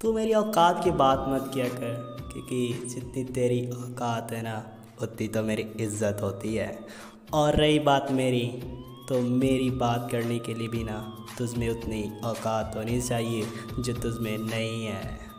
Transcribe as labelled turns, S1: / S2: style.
S1: तू मेरी औकात की बात मत किया कर, क्योंकि जितनी तेरी औकात है ना, उतनी तो मेरी इज़्ज़त होती है। और रही बात मेरी तो मेरी बात करने के लिए भी ना, तुझमें उतनी औकात होनी चाहिए, जो तुझमें नहीं है।